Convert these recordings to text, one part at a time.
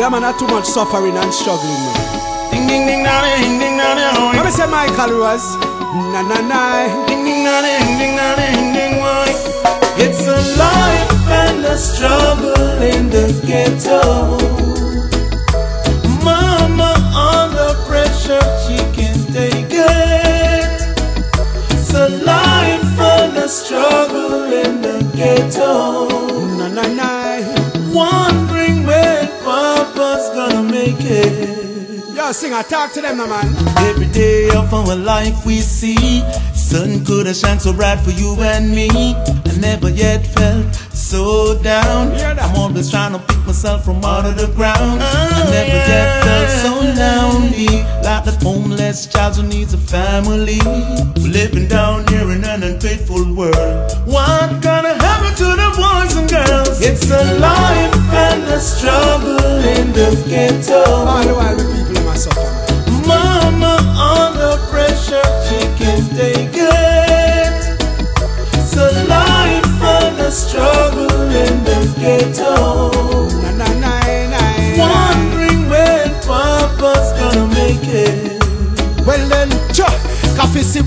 Yeah, man, not too much suffering and struggling, man. Ding ding ding ding ding. Let me say Michael Rose. Na na na. Ding ding ding ding ding ding. Why? It's a life and a struggle in the ghetto. Mama under pressure, she can't take it. It's a life and a struggle in the ghetto. Make it. Yo, sing, I talk to them, now, man. Every day of our life we see Sun could have shine so bright for you and me. I never yet felt so down. I'm always trying to pick myself from out of the ground. I oh, never yet felt so lonely. Like the homeless child who needs a family. Living down here in an unfaithful world in the ghetto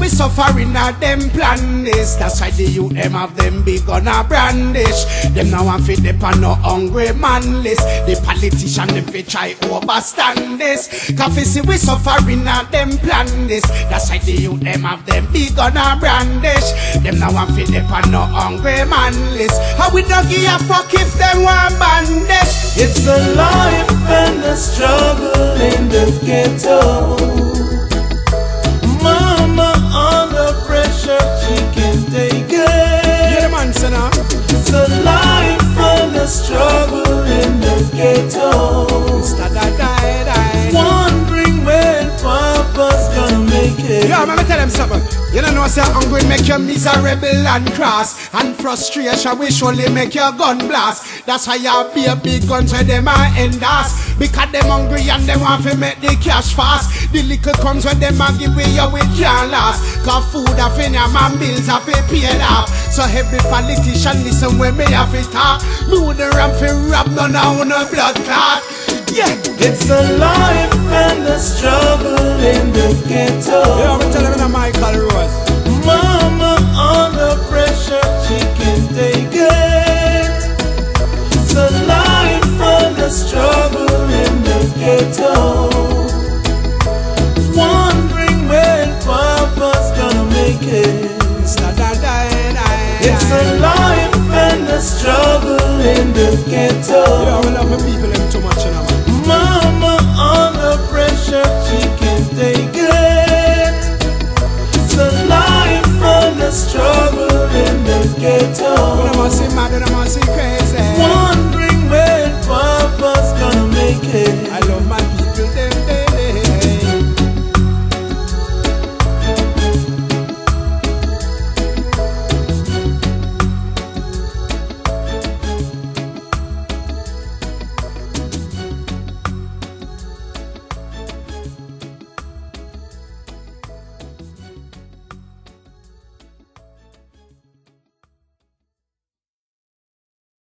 we suffering at them plan this. That's why the them have them big on a brandish. Them now want fit dip on no hungry man list. The politician them fi try overstand this. Coffee see we suffering at them plan this. That's why the them have them big on a brandish. Them now want fit dip on no hungry man list. How we don't give a fuck if them want bandage. It's the life and a struggle in the ghetto. Yo, let me tell them something. You don't know, say hungry make you miserable and cross. And frustration will surely make your gun blast. That's why you be a big guns where them are enders. Because them hungry and them want to make the cash fast. The little comes when them a give you with can't last. Cause food a fin and man bills a pay paid off. So every politician listen when me have it talk. Wouldn't ramp fi rap none of no blood clot. Yeah. It's a life and a struggle in the ghetto. Yeah, When I'm all see mad and I'm all see crazy.